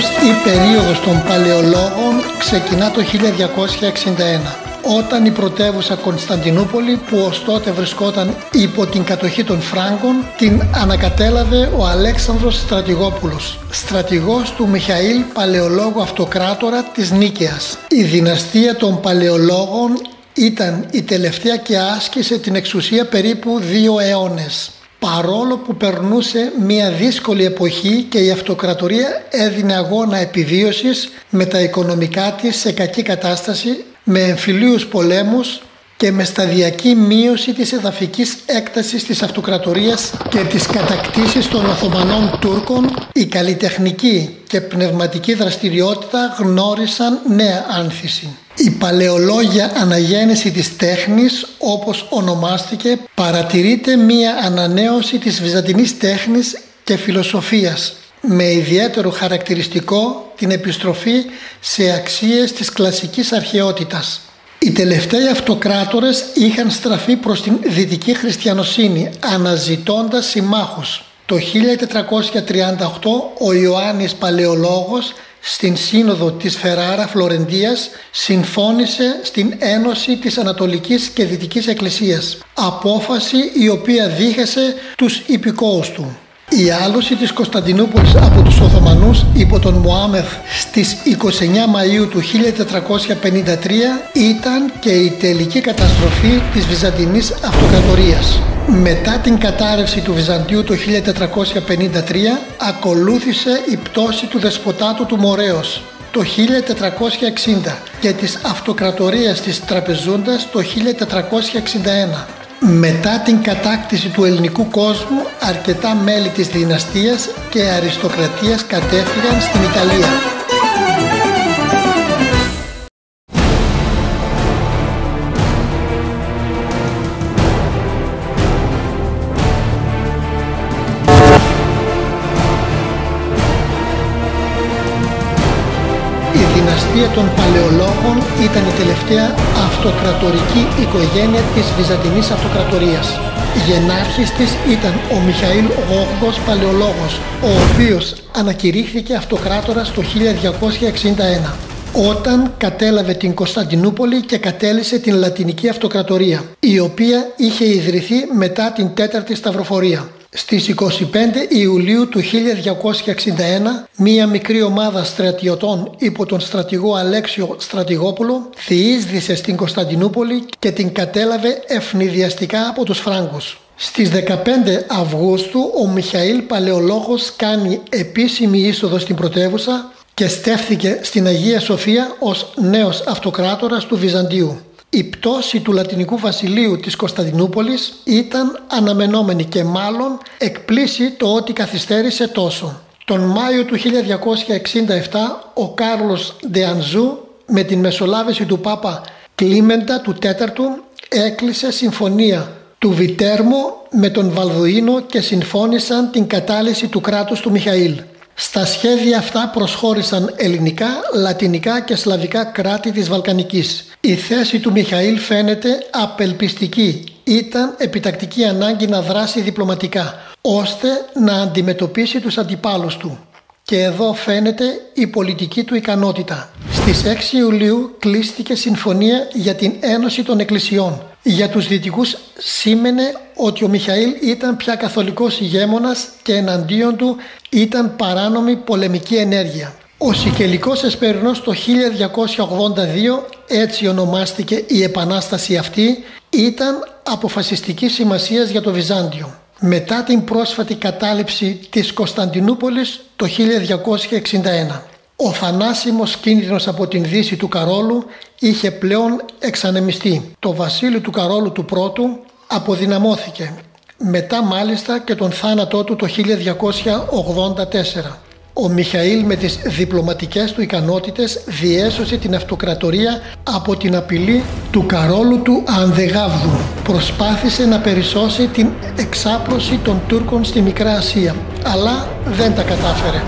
Βυζαντινή περίοδος ή περίοδος των Παλαιολόγων ξεκινά το 1261 όταν η πρωτεύουσα Κωνσταντινούπολη που ως τότε βρισκόταν υπό την κατοχή των Φράγκων την ανακατέλαβε ο Αλέξανδρος Στρατηγόπουλος, στρατηγός του Μιχαήλ Παλαιολόγου Αυτοκράτορα της Νίκαιας. Η δυναστεία των Παλαιολόγων ήταν η τελευταία και άσκησε την εξουσία περίπου δύο αιώνες. Παρόλο που περνούσε μια δύσκολη εποχή και η αυτοκρατορία έδινε αγώνα επιβίωσης με τα οικονομικά της σε κακή κατάσταση, με εμφυλίους πολέμους και με σταδιακή μείωση της εδαφικής έκτασης της αυτοκρατορίας και της κατακτήσης των Οθωμανών Τούρκων, η καλλιτεχνική και πνευματική δραστηριότητα γνώρισαν νέα άνθηση. Η παλαιολόγια αναγέννηση της τέχνης, όπως ονομάστηκε, παρατηρείται μία ανανέωση της βυζαντινής τέχνης και φιλοσοφίας, με ιδιαίτερο χαρακτηριστικό την επιστροφή σε αξίες της κλασικής αρχαιότητας. Οι τελευταίοι αυτοκράτορες είχαν στραφεί προς την δυτική χριστιανοσύνη αναζητώντας συμμάχους. Το 1438 ο Ιωάννης Παλαιολόγος στην σύνοδο της Φεράρα Φλωρεντίας συμφώνησε στην ένωση της Ανατολικής και Δυτικής Εκκλησίας. Απόφαση η οποία δίχασε τους υπηκόους του. Η άλωση της Κωνσταντινούπολης από τους Οθωμανούς υπό τον Μωάμεθ στις 29 Μαΐου του 1453 ήταν και η τελική καταστροφή της Βυζαντινής Αυτοκρατορίας. Μετά την κατάρρευση του Βυζαντίου το 1453 ακολούθησε η πτώση του δεσποτάτου του Μορέως το 1460 και της αυτοκρατορίας της Τραπεζούντας το 1461. Μετά την κατάκτηση του ελληνικού κόσμου, αρκετά μέλη της δυναστείας και αριστοκρατίας κατέφυγαν στην Ιταλία. δυναστεία των Παλαιολόγων ήταν η τελευταία αυτοκρατορική οικογένεια της Βυζαντινής Αυτοκρατορίας. Γενάρχης της ήταν ο Μιχαήλ Γόγδος Παλαιολόγος, ο οποίος ανακηρύχθηκε αυτοκράτορας το 1261 όταν κατέλαβε την Κωνσταντινούπολη και κατέλησε την Λατινική Αυτοκρατορία, η οποία είχε ιδρυθεί μετά την Τέταρτη Σταυροφορία. Στις 25 Ιουλίου του 1261 μία μικρή ομάδα στρατιωτών υπό τον στρατηγό Αλέξιο Στρατηγόπουλο διείσδησε στην Κωνσταντινούπολη και την κατέλαβε ευνηδιαστικά από τους Φράγκους. Στις 15 Αυγούστου ο Μιχαήλ Παλαιολόγος κάνει επίσημη είσοδο στην πρωτεύουσα και στέφθηκε στην Αγία Σοφία ως νέος αυτοκράτορας του Βυζαντίου. Η πτώση του Λατινικού Βασιλείου της Κωνσταντινούπολης ήταν αναμενόμενη και μάλλον εκπλήσει το ότι καθυστέρησε τόσο. Τον Μάιο του 1267 ο Κάρλος Ντεανζού με την μεσολάβηση του Πάπα Κλίμεντα του τέταρτου έκλεισε συμφωνία του Βιτέρμο με τον Βαλδουίνο και συμφώνησαν την κατάλυση του κράτους του Μιχαήλ. Στα σχέδια αυτά προσχώρησαν ελληνικά, λατινικά και σλαβικά κράτη της Βαλκανικής. Η θέση του Μιχαήλ φαίνεται απελπιστική. Ήταν επιτακτική ανάγκη να δράσει διπλωματικά, ώστε να αντιμετωπίσει τους αντιπάλους του. Και εδώ φαίνεται η πολιτική του ικανότητα. Στις 6 Ιουλίου κλείστηκε συμφωνία για την Ένωση των Εκκλησιών. Για τους δυτικούς σήμαινε ότι ο Μιχαήλ ήταν πια καθολικός ηγέμονας και εναντίον του ήταν παράνομη πολεμική ενέργεια. Ο Σικελικός Εσπερινός το 1282, έτσι ονομάστηκε η επανάσταση αυτή, ήταν αποφασιστική σημασίας για το Βυζάντιο. Μετά την πρόσφατη κατάληψη της Κωνσταντινούπολης το 1261. Ο θανάσιμος κίνδυνος από την δύση του Καρόλου είχε πλέον εξανεμιστεί. Το βασίλειο του Καρόλου του πρώτου αποδυναμώθηκε. Μετά μάλιστα και τον θάνατό του το 1284. Ο Μιχαήλ με τις διπλωματικές του ικανότητες διέσωσε την αυτοκρατορία από την απειλή του Καρόλου του Ανδεγάβδου. Προσπάθησε να περισσώσει την εξάπλωση των Τούρκων στη Μικρά Ασία, αλλά δεν τα κατάφερε.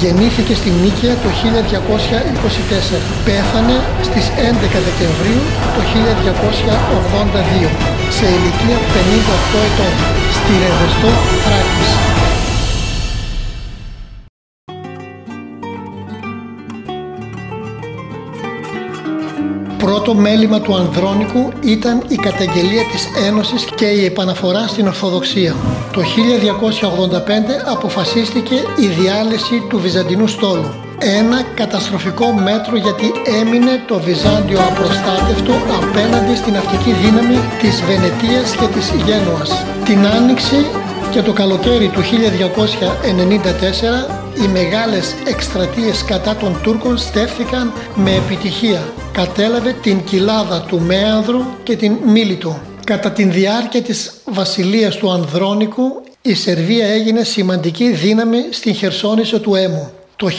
Γεννήθηκε στη Νίκαια το 1224. Πέθανε στις 11 Δεκεμβρίου το 1282 σε ηλικία 58 ετών στη Ρεδεστό Θράκης. Πρώτο μέλημα του Ανδρώνικου ήταν η καταγγελία της Ένωσης και η επαναφορά στην Ορθοδοξία. Το 1285 αποφασίστηκε η διάλυση του Βυζαντινού στόλου. Ένα καταστροφικό μέτρο γιατί έμεινε το Βυζάντιο απροστάτευτο απέναντι στην αυτική δύναμη της Βενετίας και της Γένουας. Την Άνοιξη και το καλοκαίρι του 1294 οι μεγάλες εκστρατείες κατά των Τούρκων στέφθηκαν με επιτυχία. Κατέλαβε την κοιλάδα του Μέανδρου και την Μίλητο. Κατά τη διάρκεια της βασιλείας του Ανδρώνικου η Σερβία έγινε σημαντική δύναμη στην Χερσόνησο του Έμου. Το 1282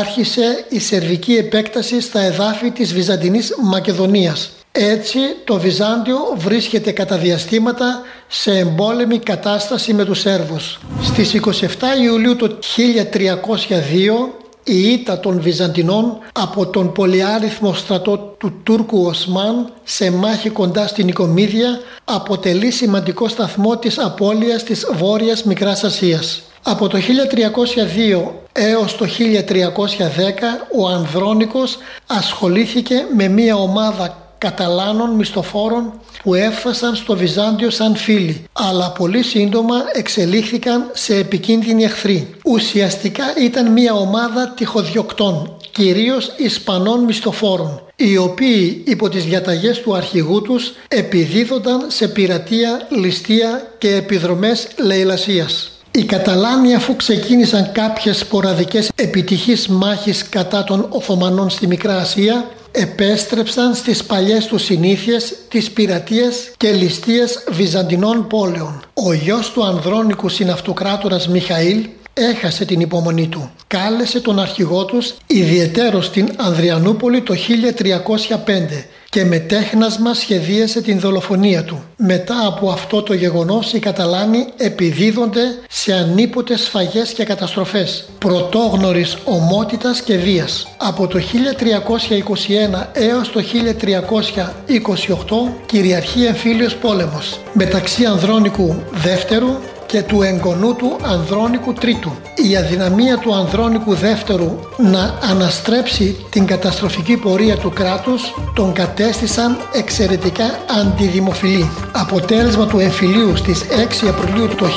άρχισε η σερβική επέκταση στα εδάφη της Βυζαντινής Μακεδονίας. Έτσι το Βυζάντιο βρίσκεται κατά διαστήματα σε εμπόλεμη κατάσταση με τους Σέρβους. Στις 27 Ιουλίου του 1302 η ήττα των Βυζαντινών από τον πολυάριθμο στρατό του Τούρκου Οσμάν σε μάχη κοντά στην Νικομίδια αποτελεί σημαντικό σταθμό της απώλειας της Βόρειας Μικράς Ασίας. Από το 1302 έως το 1310 ο Ανδρώνικος ασχολήθηκε με μια ομάδα Καταλάνων μισθοφόρων που έφτασαν στο Βυζάντιο σαν φίλοι, αλλά πολύ σύντομα εξελίχθηκαν σε επικίνδυνοι εχθροί. Ουσιαστικά ήταν μια ομάδα τυχοδιοκτών, κυρίως Ισπανών μισθοφόρων, οι οποίοι υπό τις διαταγές του αρχηγού τους επιδίδονταν σε πειρατεία, ληστεία και επιδρομές λαιλασίας. Οι Καταλάνοι αφού ξεκίνησαν κάποιες σποραδικές επιτυχείς μάχης κατά των Οθωμανών στη Μικρά Ασία επέστρεψαν στις παλιές τους συνήθειες της πειρατείας και ληστείας Βυζαντινών πόλεων. Ο γιος του Ανδρώνικου συναυτοκράτορας Μιχαήλ έχασε την υπομονή του. Κάλεσε τον αρχηγό τους ιδιαιτέρως στην Ανδριανούπολη το 1305 και με τέχνασμα σχεδίασε την δολοφονία του. Μετά από αυτό το γεγονός οι Καταλάνοι επιδίδονται σε ανίποτες σφαγές και καταστροφές πρωτόγνωρης ομότητας και βίας. Από το 1321 έως το 1328 κυριαρχεί εμφύλιος πόλεμος μεταξύ Ανδρώνικου δεύτερου και του εγγονού του Ανδρώνικου Τρίτου. Η αδυναμία του Ανδρώνικου Δεύτερου να αναστρέψει την καταστροφική πορεία του κράτους τον κατέστησαν εξαιρετικά αντιδημοφιλή. Αποτέλεσμα του εμφυλίου στις 6 Απριλίου του 1326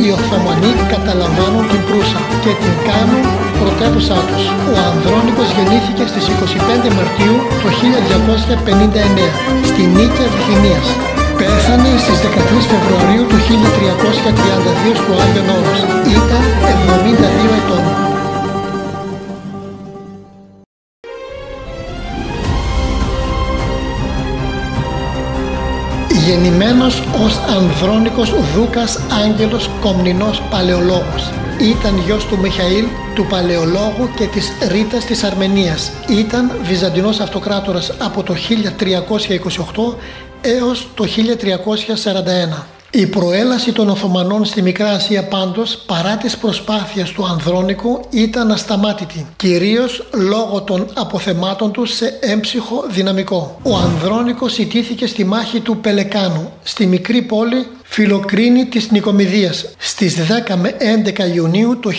οι Οθωμανοί καταλαμβάνουν την Προύσα και την κάνουν πρωτεύουσά τους. Ο Ανδρώνικος γεννήθηκε στις 25 Μαρτίου του 1259 στη Νίκαια Βυθινίας. Πέθανε στις 13 Φεβρουαρίου του 1332 στο Άγιο Όρος. Ήταν 72 ετών. Γεννημένος ως Ανδρώνικος Δούκας Άγγελος Κομνηνός Παλαιολόγος. Ήταν γιος του Μιχαήλ, του Παλαιολόγου και της Ρήτας της Αρμενίας. Ήταν Βυζαντινός Αυτοκράτορας από το 1328 έως το 1341. Η προέλαση των Οθωμανών στη Μικρά Ασία πάντως παρά τις προσπάθειες του Ανδρώνικου ήταν ασταμάτητη, κυρίως λόγω των αποθεμάτων τους σε έμψυχο δυναμικό. Ο Ανδρώνικος ιτήθηκε στη μάχη του Πελεκάνου, στη μικρή πόλη Φιλοκρίνη της Νικομιδίας στις 10 με 11 Ιουνίου το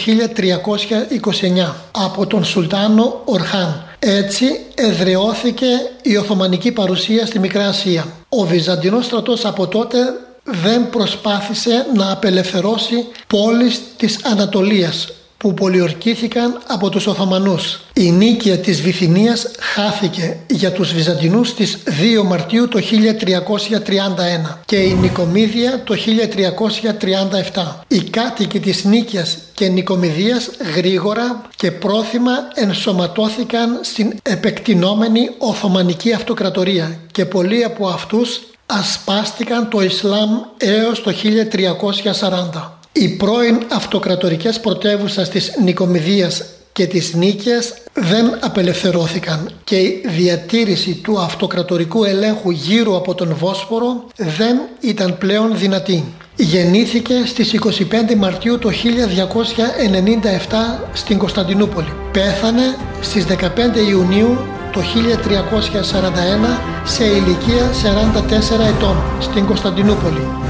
1329 από τον Σουλτάνο Ορχάν έτσι εδραιώθηκε η Οθωμανική παρουσία στη Μικρά Ασία. Ο Βυζαντινός στρατός από τότε δεν προσπάθησε να απελευθερώσει πόλεις της Ανατολίας που πολιορκήθηκαν από τους Οθωμανούς. Η νίκη της Βυθινίας χάθηκε για τους Βυζαντινούς στις 2 Μαρτίου το 1331 και η Νικομίδια το 1337. Οι κάτοικοι της Νίκιας και Νικομιδίας γρήγορα και πρόθυμα ενσωματώθηκαν στην επεκτηνόμενη Οθωμανική Αυτοκρατορία και πολλοί από αυτούς ασπάστηκαν το Ισλάμ έως το 1340. Οι πρώην αυτοκρατορικές πρωτεύουσες της Νικομιδίας και της Νίκαιας δεν απελευθερώθηκαν και η διατήρηση του αυτοκρατορικού ελέγχου γύρω από τον Βόσπορο δεν ήταν πλέον δυνατή. Γεννήθηκε στις 25 Μαρτίου το 1297 στην Κωνσταντινούπολη. Πέθανε στις 15 Ιουνίου το 1341 σε ηλικία 44 ετών στην Κωνσταντινούπολη.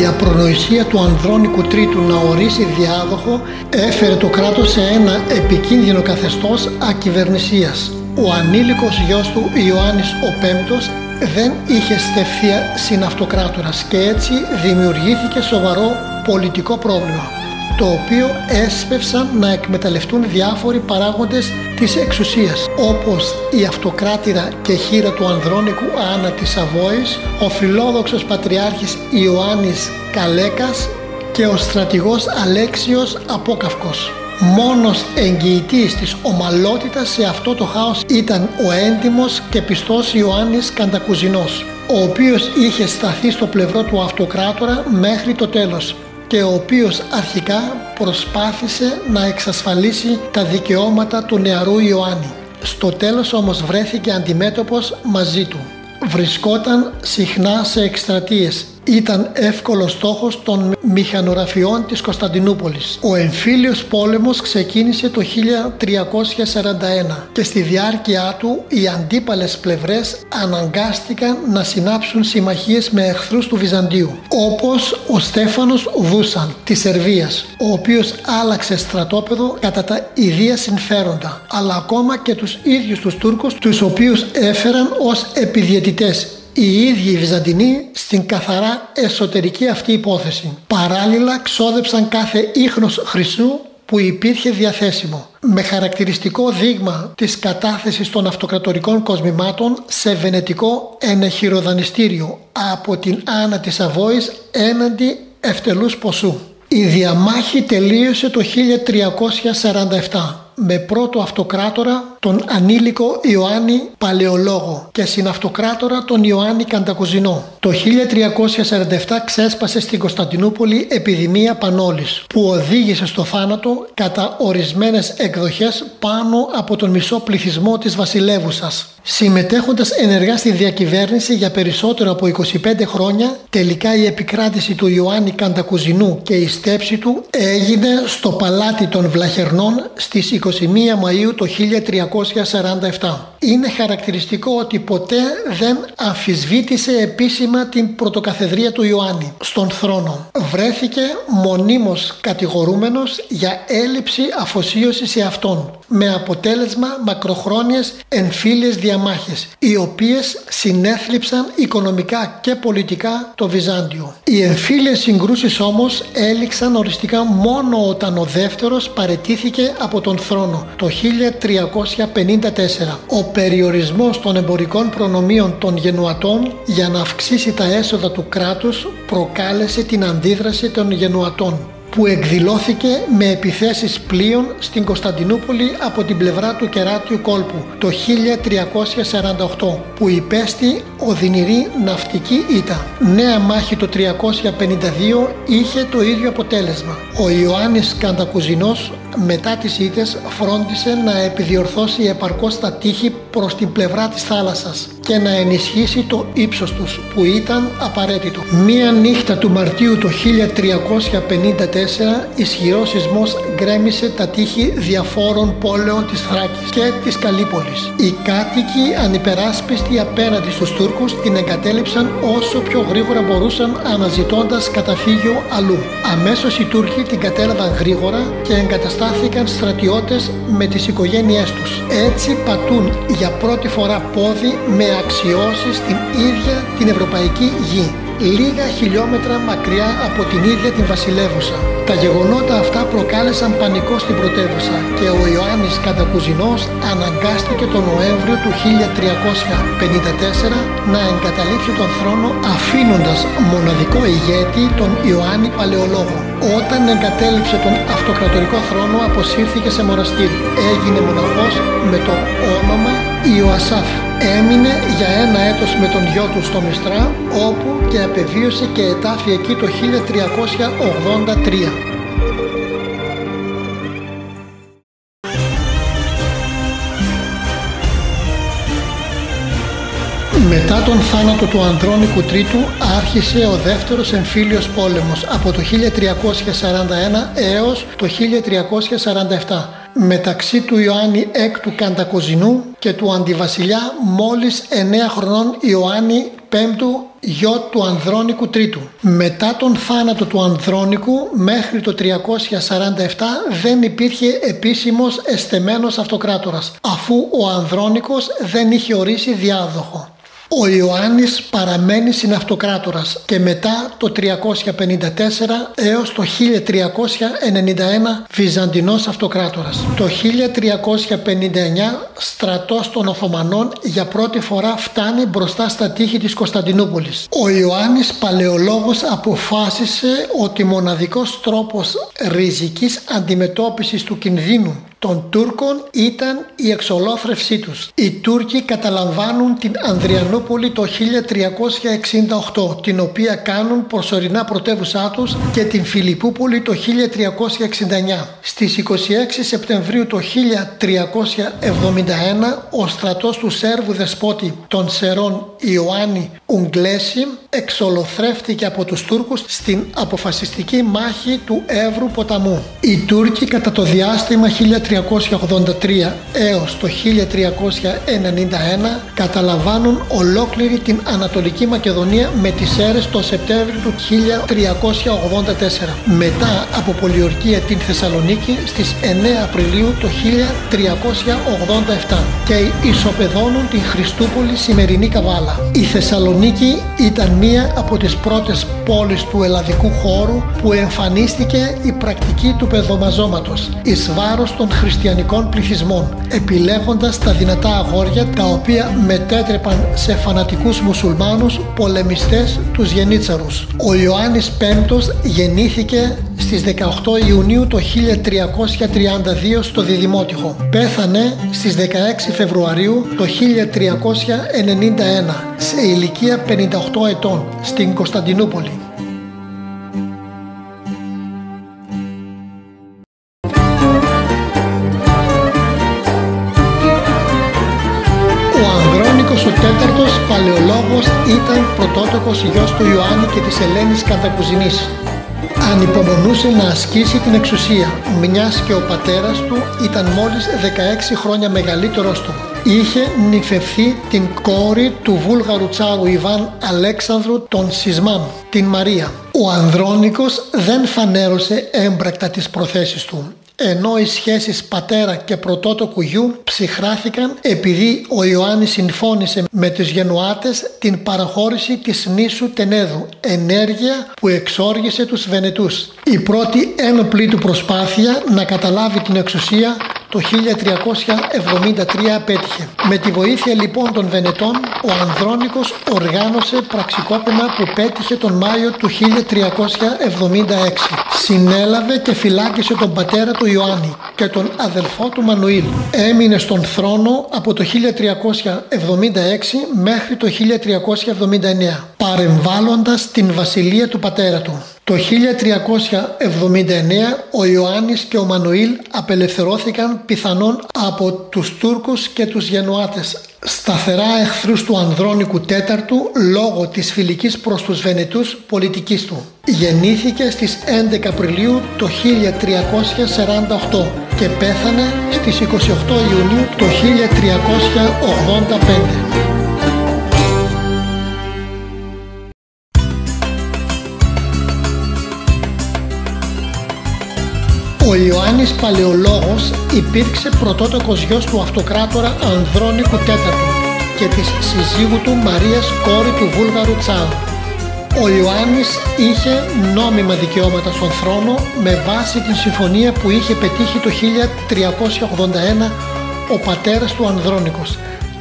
Η απρονοησία του Ανδρώνικου Τρίτου να ορίσει διάδοχο έφερε το κράτος σε ένα επικίνδυνο καθεστώς ακυβερνησίας. Ο ανήλικος γιος του Ιωάννης ο Πέμπτος δεν είχε στεφθεί συναυτοκράτορας και έτσι δημιουργήθηκε σοβαρό πολιτικό πρόβλημα το οποίο έσπευσαν να εκμεταλλευτούν διάφοροι παράγοντες της εξουσίας όπως η αυτοκράτηρα και χείρα του Ανδρώνικου Άννα της Σαβόης, ο φιλόδοξος πατριάρχης Ιωάννης Καλέκας και ο στρατηγός Αλέξιος Απόκαυκος. Μόνος εγγυητής της ομαλότητας σε αυτό το χάος ήταν ο έντιμος και πιστός Ιωάννης Καντακουζινός, ο οποίος είχε σταθεί στο πλευρό του αυτοκράτορα μέχρι το τέλος και ο οποίος αρχικά προσπάθησε να εξασφαλίσει τα δικαιώματα του νεαρού Ιωάννη. Στο τέλος όμως βρέθηκε αντιμέτωπος μαζί του. Βρισκόταν συχνά σε εκστρατείες ήταν εύκολος στόχος των μηχανογραφιών της Κωνσταντινούπολης. Ο εμφύλιος πόλεμος ξεκίνησε το 1341 και στη διάρκεια του οι αντίπαλες πλευρές αναγκάστηκαν να συνάψουν συμμαχίες με εχθρούς του Βυζαντίου όπως ο Στέφανος Βούσαν της Σερβίας ο οποίος άλλαξε στρατόπεδο κατά τα ιδία συμφέροντα αλλά ακόμα και τους ίδιους τους Τούρκους τους οποίους έφεραν ως επιδιαιτητές οι ίδιοι οι Βυζαντινοί στην καθαρά εσωτερική αυτή υπόθεση. Παράλληλα ξόδεψαν κάθε ίχνος χρυσού που υπήρχε διαθέσιμο με χαρακτηριστικό δείγμα της κατάθεσης των αυτοκρατορικών κοσμημάτων σε βενετικό ενεχειροδανιστήριο από την Άννα της Αβόης έναντι ευτελούς ποσού. Η διαμάχη τελείωσε το 1347 με πρώτο αυτοκράτορα τον ανήλικο Ιωάννη Παλαιολόγο και συναυτοκράτορα τον Ιωάννη Καντακουζινό. Το 1347 ξέσπασε στην Κωνσταντινούπολη επιδημία πανόλης που οδήγησε στο θάνατο κατά ορισμένες εκδοχές πάνω από τον μισό πληθυσμό της βασιλεύουσας. Συμμετέχοντας ενεργά στη διακυβέρνηση για περισσότερο από 25 χρόνια, τελικά η επικράτηση του Ιωάννη Καντακουζινού και η στέψη του έγινε στο Παλάτι των Βλαχερνών στις 21 Μαΐου το 1347. Είναι χαρακτηριστικό ότι ποτέ δεν αμφισβήτησε επίσημα την πρωτοκαθεδρία του Ιωάννη στον θρόνο. Βρέθηκε μονίμως κατηγορούμενος για έλλειψη αφοσίωσης σε αυτόν με αποτέλεσμα μακροχρόνιες εμφύλιες διαμάχες οι οποίες συνέθλιψαν οικονομικά και πολιτικά το Βυζάντιο. Οι εμφύλιες συγκρούσεις όμως έληξαν οριστικά μόνο όταν ο δεύτερος παρετήθηκε από τον θρόνο το 1354. Ο περιορισμός των εμπορικών προνομίων των γενουατών για να αυξήσει τα έσοδα του κράτους προκάλεσε την αντίδραση των γενουατών που εκδηλώθηκε με επιθέσεις πλοίων στην Κωνσταντινούπολη από την πλευρά του κεράτιου κόλπου το 1348 που υπέστη οδυνηρή ναυτική ήττα. Νέα μάχη το 352 είχε το ίδιο αποτέλεσμα. Ο Ιωάννης Καντακουζινός μετά τις ήττες φρόντισε να επιδιορθώσει επαρκώς τα τείχη προς την πλευρά της θάλασσας και να ενισχύσει το ύψος τους που ήταν απαραίτητο. Μία νύχτα του Μαρτίου το 1354 ισχυρός σεισμός γκρέμισε τα τείχη διαφόρων πόλεων της Θράκης και της Καλύπολης. Οι κάτοικοι ανυπεράσπιστοι απέναντι στους Τούρκους την εγκατέλειψαν όσο πιο γρήγορα μπορούσαν αναζητώντας καταφύγιο αλλού. Αμέσως οι Τούρκοι την κατέλαβαν γρήγορα και εγκαταστάθηκαν στρατιώτες με τις οικογένειές τους. Έτσι πατούν για πρώτη φορά πόδι με αξιώσεις στην ίδια την ευρωπαϊκή γη λίγα χιλιόμετρα μακριά από την ίδια την βασιλεύουσα. Τα γεγονότα αυτά προκάλεσαν πανικό στην πρωτεύουσα και ο Ιωάννης Κατακουζινός αναγκάστηκε τον Νοέμβριο του 1354 να εγκαταλείψει τον θρόνο αφήνοντας μοναδικό ηγέτη τον Ιωάννη Παλαιολόγο. Όταν εγκατέλειψε τον αυτοκρατορικό θρόνο αποσύρθηκε σε μοναστήρι. Έγινε μοναχός με το όνομα Ιωασάφ. Έμεινε για ένα έτος με τον γιο του στο Μιστρά όπου και απεβίωσε και ετάφη εκεί το 1383. Μετά τον θάνατο του Ανδρώνικου Τρίτου άρχισε ο δεύτερος εμφύλιος πόλεμος από το 1341 έως το 1347 μεταξύ του Ιωάννη έκτου Καντακοζινού και του αντιβασιλιά μόλις 9 χρονών Ιωάννη πέμπτου γιο του Ανδρώνικου Τρίτου. Μετά τον θάνατο του Ανδρώνικου μέχρι το 347 δεν υπήρχε επίσημος εστεμένος αυτοκράτορας αφού ο Ανδρώνικος δεν είχε ορίσει διάδοχο. Ο Ιωάννης παραμένει συναυτοκράτορας και μετά το 354 έως το 1391 Βυζαντινός αυτοκράτορας. Το 1359 στρατός των Οθωμανών για πρώτη φορά φτάνει μπροστά στα τείχη της Κωνσταντινούπολης. Ο Ιωάννης Παλαιολόγος αποφάσισε ότι μοναδικός τρόπος ριζικής αντιμετώπισης του κινδύνου των Τούρκων ήταν η εξολόθρευσή τους. Οι Τούρκοι καταλαμβάνουν την Ανδριανούπολη το 1368, την οποία κάνουν προσωρινά πρωτεύουσά τους και την Φιλιππούπολη το 1369. Στις 26 Σεπτεμβρίου το 1371 ο στρατός του Σέρβου δεσπότη των Σερών Ιωάννη Ουγγλέση εξολοθρεύτηκε από τους Τούρκους στην αποφασιστική μάχη του Εύρου ποταμού. Οι Τούρκοι κατά το διάστημα 1383 έως το 1391 καταλαμβάνουν ολόκληρη την Ανατολική Μακεδονία με τις αίρες το Σεπτέμβριο του 1384 μετά από πολιορκία την Θεσσαλονίκη στις 9 Απριλίου το 1387 και ισοπεδώνουν την Χριστούπολη σημερινή Καβάλα. Η Θεσσαλονίκη ήταν μία από τις πρώτες πόλεις του ελλαδικού χώρου που εμφανίστηκε η πρακτική του παιδομαζώματος εις βάρος των χριστιανικών πληθυσμών επιλέγοντας τα δυνατά αγόρια τα οποία μετέτρεπαν σε φανατικούς μουσουλμάνους πολεμιστές τους γενίτσαρους. Ο Ιωάννης Πέμπτος γεννήθηκε στις 18 Ιουνίου το 1332 στο Διδημότυχο. Πέθανε στις 16 Φεβρουαρίου το 1391 σε ηλικία 58 ετών στην Κωνσταντινούπολη. Ο Ανδρώνικος ο τέταρτος παλαιολόγος ήταν πρωτότοκος γιος του Ιωάννη και της Ελένης Κατακουζινής ανυπομονούσε να ασκήσει την εξουσία, μιας και ο πατέρας του ήταν μόλις 16 χρόνια μεγαλύτερος του. Είχε νυφευθεί την κόρη του βούλγαρου τσάρου Ιβάν Αλέξανδρου των Σισμάν, την Μαρία. Ο Ανδρώνικος δεν φανέρωσε έμπρακτα τις προθέσεις του ενώ οι σχέσεις πατέρα και πρωτότοκου γιου ψυχράθηκαν επειδή ο Ιωάννης συμφώνησε με τους Γενουάτες την παραχώρηση της νήσου Τενέδου, ενέργεια που εξόργησε τους Βενετούς. Η πρώτη ένοπλη του προσπάθεια να καταλάβει την εξουσία το 1373 απέτυχε. Με τη βοήθεια λοιπόν των Βενετών, ο Ανδρώνικος οργάνωσε πραξικόπημα που πέτυχε τον Μάιο του 1376. Συνέλαβε και φυλάκισε τον πατέρα του Ιωάννη και τον αδελφό του Μανουήλ. Έμεινε στον θρόνο από το 1376 μέχρι το 1379, παρεμβάλλοντας την βασιλεία του πατέρα του. Το 1379 ο Ιωάννης και ο Μανουήλ απελευθερώθηκαν πιθανόν από τους Τούρκους και τους Γενουάτες, σταθερά εχθρούς του Ανδρώνικου τέταρτου λόγω της φιλικής προς τους Βενετούς πολιτικής του. Γεννήθηκε στις 11 Απριλίου το 1348 και πέθανε στις 28 Ιουνίου το 1385. Ο Ιωάννης Παλαιολόγος υπήρξε πρωτότοκος γιος του αυτοκράτορα Ανδρώνικου IV και της συζύγου του Μαρίας κόρη του Βούλγαρου Τσάρου. Ο Ιωάννης είχε νόμιμα δικαιώματα στον θρόνο με βάση την συμφωνία που είχε πετύχει το 1381 ο πατέρας του Ανδρώνικος,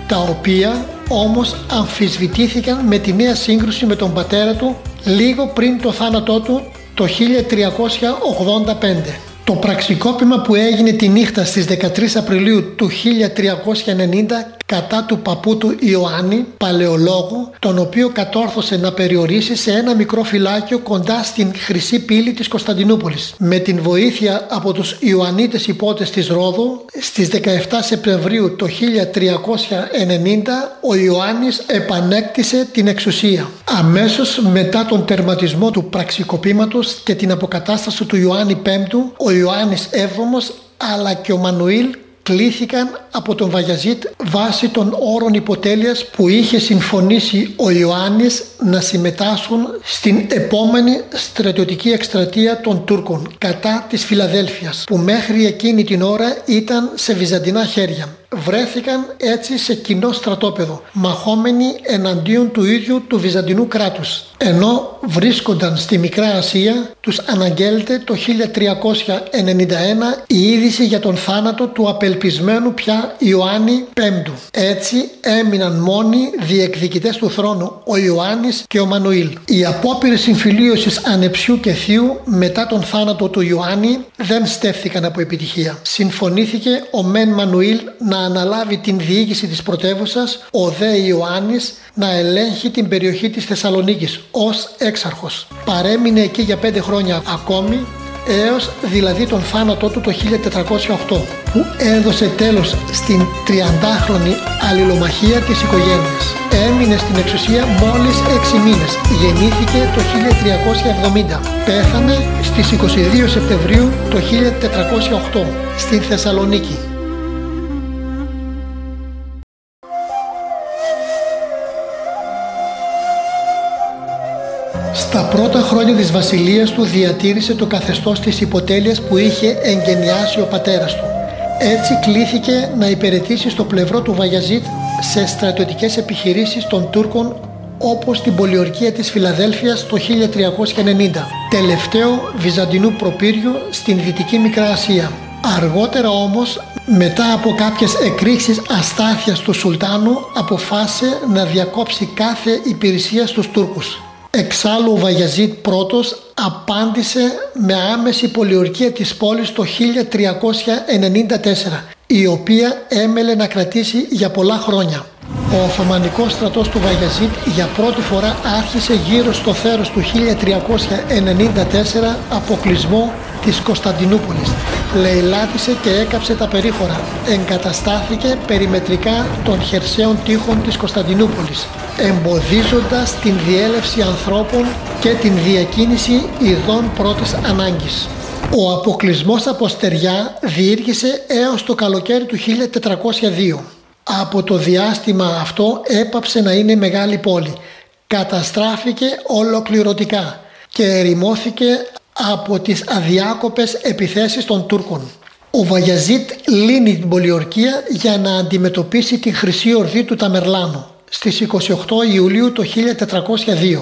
τα οποία όμως αμφισβητήθηκαν με τη νέα σύγκρουση με τον πατέρα του λίγο πριν το θάνατό του το 1385. Το πραξικόπημα που έγινε τη νύχτα στις 13 Απριλίου του 1390 κατά του παππού του Ιωάννη, παλαιολόγου, τον οποίο κατόρθωσε να περιορίσει σε ένα μικρό φυλάκιο κοντά στην χρυσή πύλη της Κωνσταντινούπολης. Με την βοήθεια από τους Ιωαννίτες υπότες της Ρόδου, στις 17 Σεπτεμβρίου το 1390 ο Ιωάννης επανέκτησε την εξουσία. Αμέσως μετά τον τερματισμό του πραξικοπήματος και την αποκατάσταση του Ιωάννη Πέμπτου, ο Ιωάννης Έβδομος αλλά και ο Μανουήλ κλήθηκαν από τον Βαγιαζίτ βάσει των όρων υποτέλειας που είχε συμφωνήσει ο Ιωάννης να συμμετάσχουν στην επόμενη στρατιωτική εκστρατεία των Τούρκων κατά της Φιλαδέλφειας που μέχρι εκείνη την ώρα ήταν σε βυζαντινά χέρια βρέθηκαν έτσι σε κοινό στρατόπεδο, μαχόμενοι εναντίον του ίδιου του Βυζαντινού κράτους. Ενώ βρίσκονταν στη Μικρά Ασία, τους αναγγέλλεται το 1391 η είδηση για τον θάνατο του απελπισμένου πια Ιωάννη Πέμπτου. Έτσι έμειναν μόνοι διεκδικητές του θρόνου, ο Ιωάννης και ο Μανουήλ. Οι απόπειρε συμφιλίωσης ανεψιού και θείου μετά τον θάνατο του Ιωάννη δεν στέφθηκαν από επιτυχία. Συμφωνήθηκε ο Μεν Μανουήλ να αναλάβει την διοίκηση της πρωτεύουσας, ο Δε Ιωάννης να ελέγχει την περιοχή της Θεσσαλονίκης ως έξαρχος. Παρέμεινε εκεί για πέντε χρόνια ακόμη έως δηλαδή τον θάνατό του το 1408 που έδωσε τέλος στην 30χρονη αλληλομαχία της οικογένειας. Έμεινε στην εξουσία μόλις 6 μήνες. Γεννήθηκε το 1370. Πέθανε στις 22 Σεπτεμβρίου το 1408 στην Θεσσαλονίκη. Στα πρώτα χρόνια της βασιλείας του διατήρησε το καθεστώς της υποτέλειας που είχε εγγενιάσει ο πατέρας του. Έτσι κλήθηκε να υπηρετήσει στο πλευρό του Βαγιαζίτ σε στρατιωτικές επιχειρήσεις των Τούρκων όπως την πολιορκία της Φιλαδέλφειας το 1390, τελευταίο βυζαντινού προπύριο στην Δυτική Μικρά Ασία. Αργότερα όμως, μετά από κάποιες εκρήξεις αστάθειας του Σουλτάνου, αποφάσισε να διακόψει κάθε υπηρεσία στους Τούρκους. Εξάλλου ο Βαγιαζίτ πρώτος απάντησε με άμεση πολιορκία της πόλης το 1394 η οποία έμελε να κρατήσει για πολλά χρόνια. Ο Οθωμανικός στρατός του Βαγιαζίτ για πρώτη φορά άρχισε γύρω στο θέρος του 1394 αποκλεισμό της Κωνσταντινούπολης. Λαιλάτισε και έκαψε τα περίχωρα. Εγκαταστάθηκε περιμετρικά των χερσαίων τείχων της Κωνσταντινούπολης, εμποδίζοντας την διέλευση ανθρώπων και την διακίνηση ειδών πρώτης ανάγκης. Ο αποκλεισμός από στεριά διήρκησε έως το καλοκαίρι του 1402. Από το διάστημα αυτό έπαψε να είναι μεγάλη πόλη. Καταστράφηκε ολοκληρωτικά και ερημώθηκε από τις αδιάκοπες επιθέσεις των Τούρκων. Ο Βαγιαζίτ λύνει την πολιορκία για να αντιμετωπίσει την χρυσή ορδή του Ταμερλάνου στις 28 Ιουλίου το 1402.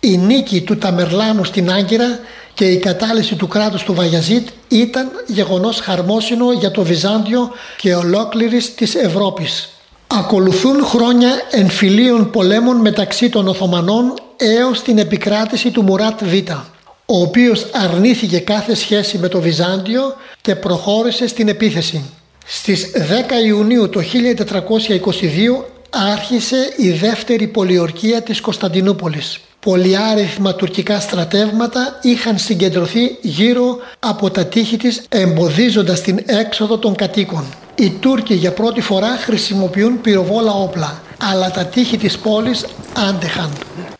Η νίκη του Ταμερλάνου στην Άγκυρα και η κατάλυση του κράτους του Βαγιαζίτ ήταν γεγονός χαρμόσυνο για το Βυζάντιο και ολόκληρης της Ευρώπης. Ακολουθούν χρόνια εμφυλίων πολέμων μεταξύ των Οθωμανών έως την επικράτηση του Μουράτ Β ο οποίος αρνήθηκε κάθε σχέση με το Βυζάντιο και προχώρησε στην επίθεση. Στις 10 Ιουνίου το 1422 άρχισε η δεύτερη πολιορκία της Κωνσταντινούπολης. Πολυάριθμα τουρκικά στρατεύματα είχαν συγκεντρωθεί γύρω από τα τείχη της εμποδίζοντας την έξοδο των κατοίκων. Οι Τούρκοι για πρώτη φορά χρησιμοποιούν πυροβόλα όπλα, αλλά τα τείχη της πόλης άντεχαν.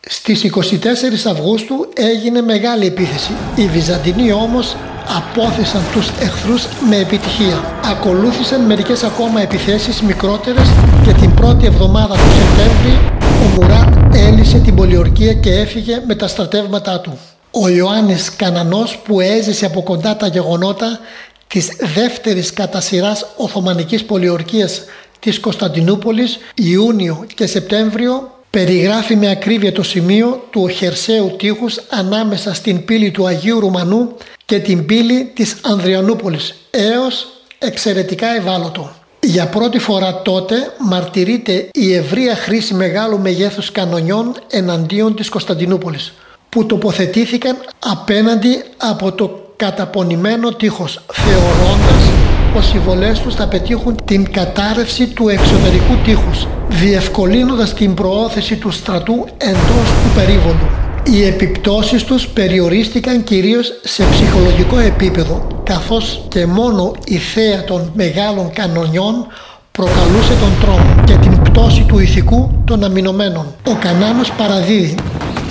Στις 24 Αυγούστου έγινε μεγάλη επίθεση. Οι Βυζαντινοί όμως απόθεσαν τους εχθρούς με επιτυχία. Ακολούθησαν μερικές ακόμα επιθέσεις μικρότερες και την πρώτη εβδομάδα του Σεπτέμβρη ο Μουράτ έλυσε την πολιορκία και έφυγε με τα στρατεύματά του. Ο Ιωάννης Κανανός που έζησε από κοντά τα γεγονότα της δεύτερης κατά σειράς Οθωμανικής πολιορκίας της Κωνσταντινούπολης Ιούνιο και Σεπτέμβριο περιγράφει με ακρίβεια το σημείο του χερσαίου τείχους ανάμεσα στην πύλη του Αγίου Ρουμανού και την πύλη της Ανδριανούπολης έως εξαιρετικά ευάλωτο. Για πρώτη φορά τότε μαρτυρείται η ευρεία χρήση μεγάλου μεγέθους κανονιών εναντίον της Κωνσταντινούπολης που τοποθετήθηκαν απέναντι από το καταπονημένο τείχος θεωρώντας πως οι βολές τους θα πετύχουν την κατάρρευση του εξωτερικού τείχους διευκολύνοντας την προώθηση του στρατού εντός του περίβολου. Οι επιπτώσεις τους περιορίστηκαν κυρίως σε ψυχολογικό επίπεδο καθώς και μόνο η θέα των μεγάλων κανονιών προκαλούσε τον τρόμο και την πτώση του ηθικού των αμυνωμένων. Ο Κανάνος παραδίδει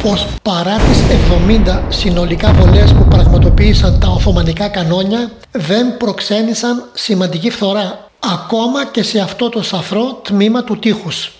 πως παρά τις 70 συνολικά βολές που πραγματοποίησαν τα Οθωμανικά κανόνια δεν προξένησαν σημαντική φθορά ακόμα και σε αυτό το σαφρό τμήμα του τείχους.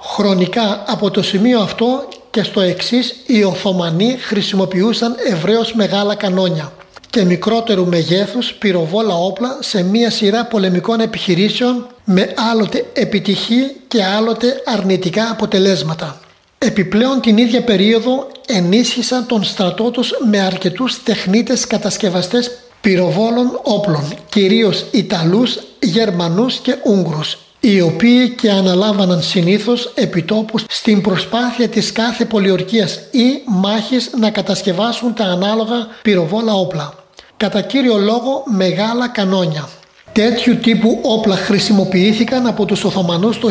Χρονικά από το σημείο αυτό και στο εξής οι Οθωμανοί χρησιμοποιούσαν ευρέως μεγάλα κανόνια και μικρότερου μεγέθους πυροβόλα όπλα σε μία σειρά πολεμικών επιχειρήσεων με άλλοτε επιτυχή και άλλοτε αρνητικά αποτελέσματα. Επιπλέον την ίδια περίοδο ενίσχυσαν τον στρατό τους με αρκετούς τεχνίτες κατασκευαστές πυροβόλων όπλων, κυρίως Ιταλούς, Γερμανούς και Ούγγρους, οι οποίοι και αναλάμβαναν συνήθως επιτόπους στην προσπάθεια της κάθε πολιορκίας ή μάχης να κατασκευάσουν τα ανάλογα πυροβόλα όπλα. Κατά κύριο λόγο μεγάλα κανόνια. Τέτοιου τύπου όπλα χρησιμοποιήθηκαν από τους Οθωμανούς το 1427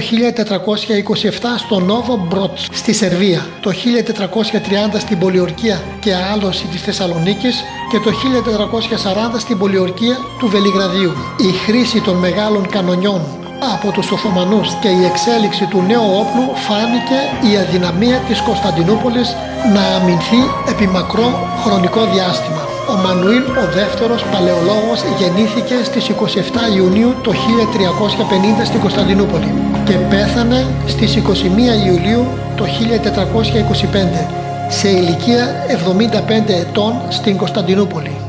στο Νόβο Μπρότς στη Σερβία, το 1430 στην πολιορκία και άλωση της Θεσσαλονίκης και το 1440 στην πολιορκία του Βελιγραδίου. Η χρήση των μεγάλων κανονιών από τους Οθωμανούς και η εξέλιξη του νέου όπλου φάνηκε η αδυναμία της Κωνσταντινούπολης να αμυνθεί επί μακρό χρονικό διάστημα. Ο Μανουήλ ο δεύτερος παλαιολόγος γεννήθηκε στις 27 Ιουνίου το 1350 στην Κωνσταντινούπολη και πέθανε στις 21 Ιουλίου το 1425 σε ηλικία 75 ετών στην Κωνσταντινούπολη.